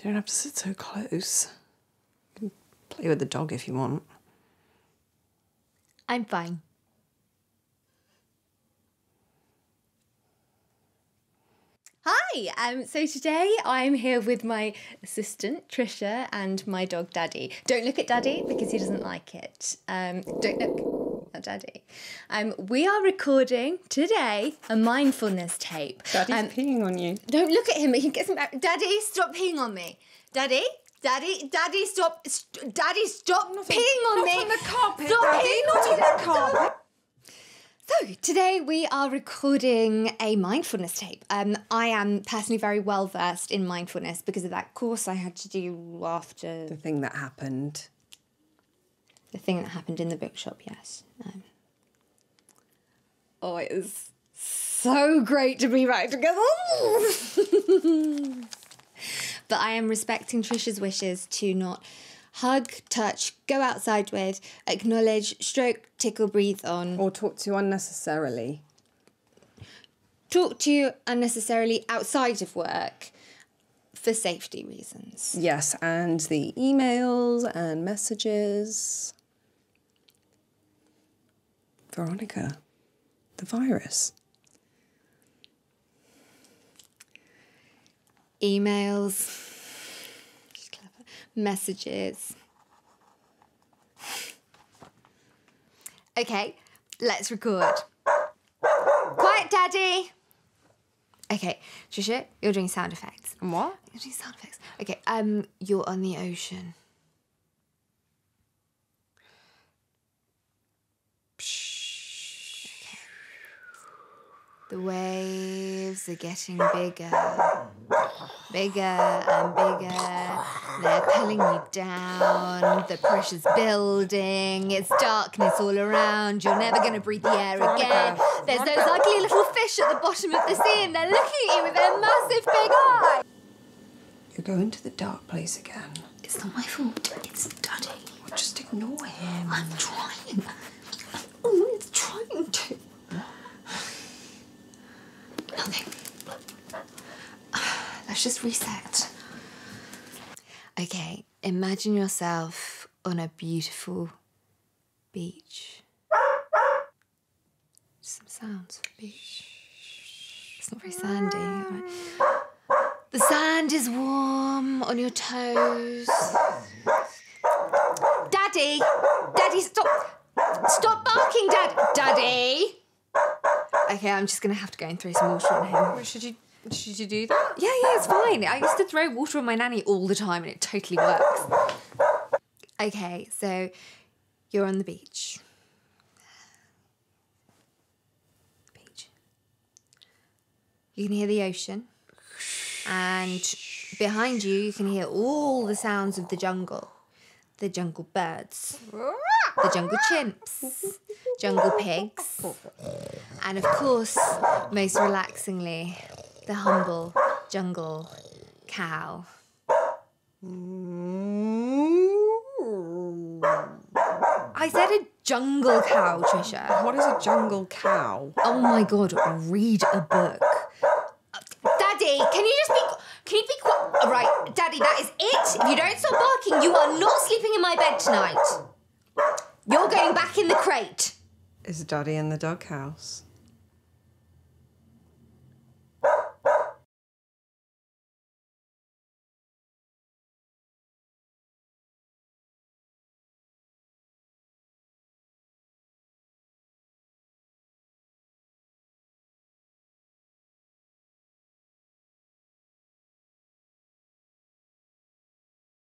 You don't have to sit so close. You can play with the dog if you want. I'm fine. Hi, um, so today I'm here with my assistant Tricia and my dog Daddy. Don't look at Daddy because he doesn't like it. Um, don't look at Daddy. Um, we are recording today a mindfulness tape. Daddy's Um, peeing on you. don't look at him. He gets embarrassed. Daddy, stop peeing on me. Daddy, Daddy, Daddy, stop. St- Daddy, stop peeing on not me. on the carpet, Stop Daddy, peeing not on the carpet. So today we are recording a mindfulness tape. Um, I am personally very well versed in mindfulness because of that course I had to do after The thing that happened. The thing that happened in the bookshop. Yes. Um, oh, it was so great to be back together. but I am respecting Tricia's wishes to not hug, touch, go outside with, acknowledge, stroke, tickle, breathe on, Or talk to unnecessarily. talk to unnecessarily outside of work for safety reasons. Yes, and the emails and messages. Veronica, the virus. Emails, messages. Okay, let's record. Quiet, Daddy. Okay, Tricia, you're doing sound effects. And what? You're doing sound effects. Okay, um, you're on the ocean. The waves are getting bigger, bigger and bigger. They're pulling you down. The pressure's building. It's darkness all around. You're never going to breathe the air again. There's those ugly little fish at the bottom of the sea, and they're looking at you with their massive big eyes. You're going to the dark place again. It's not my fault. It's Daddy. Well, just ignore him. I'm trying. Oh, it's trying to. Nothing. Let's just reset. Okay, imagine yourself on a beautiful beach. Some sounds beach. It's not very sandy. The sand is warm on your toes. Daddy! Daddy, stop! Stop barking, Dad! Daddy! Okay, I'm just gonna have to go and throw some water on him. Should you should you do that? Yeah, yeah, it's fine. I used to throw water on my nanny all the time and it totally works. Okay, so you're on the beach. Beach. You can hear the ocean. And behind you, you can hear all the sounds of the jungle the jungle birds, the jungle chimps, jungle pigs, and of course, most relaxingly, the humble jungle cow. Mm. I said a jungle cow, Tricia. What is a jungle cow? Oh my god, read a book. Daddy, can you just be can you be quiet? All right, Daddy, that is it. If you don't stop barking, you are not sleeping in my bed tonight. You're going back in the crate. Is Daddy in the doghouse?